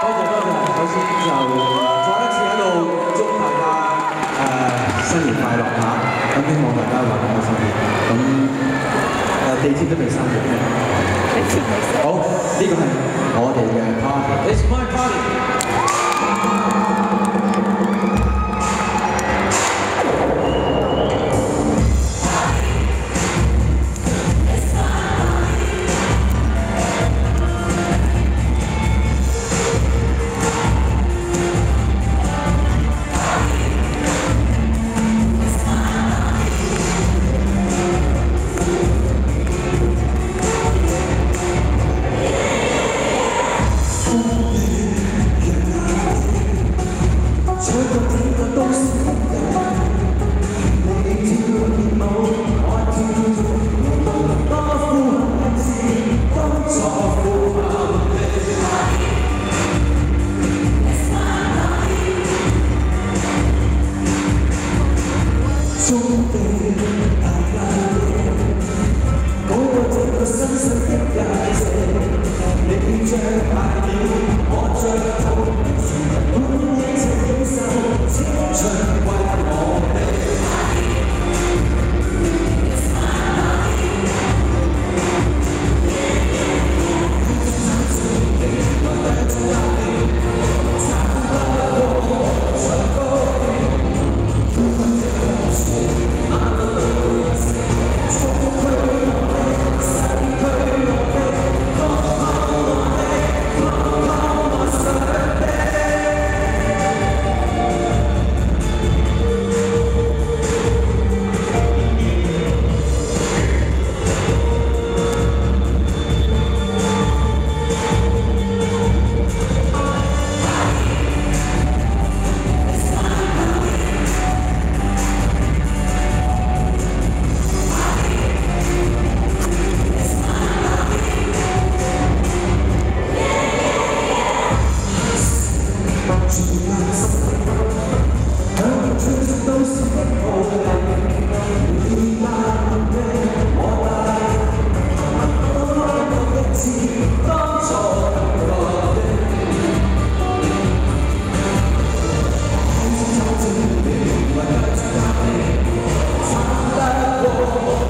多謝多謝，首先就再一次喺度祝大家誒新年快樂嚇，咁希望大家玩得開心啲。咁誒地鐵都未閂嘅，好呢個係我哋嘅 party，It's my party。嗰個這個新生的界線，你將大了。